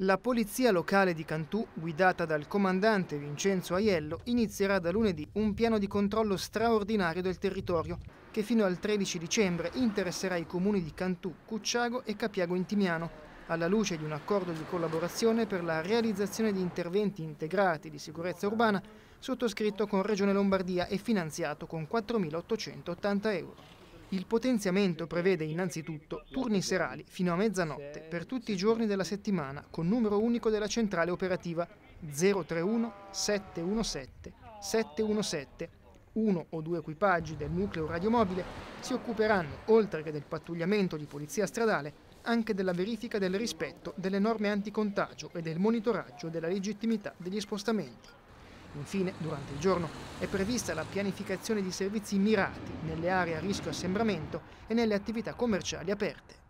La polizia locale di Cantù, guidata dal comandante Vincenzo Aiello, inizierà da lunedì un piano di controllo straordinario del territorio che fino al 13 dicembre interesserà i comuni di Cantù, Cucciago e Capiago Intimiano, alla luce di un accordo di collaborazione per la realizzazione di interventi integrati di sicurezza urbana sottoscritto con Regione Lombardia e finanziato con 4.880 euro. Il potenziamento prevede innanzitutto turni serali fino a mezzanotte per tutti i giorni della settimana con numero unico della centrale operativa 031 717 717. Uno o due equipaggi del nucleo radiomobile si occuperanno, oltre che del pattugliamento di polizia stradale, anche della verifica del rispetto delle norme anticontagio e del monitoraggio della legittimità degli spostamenti. Infine, durante il giorno è prevista la pianificazione di servizi mirati nelle aree a rischio assembramento e nelle attività commerciali aperte.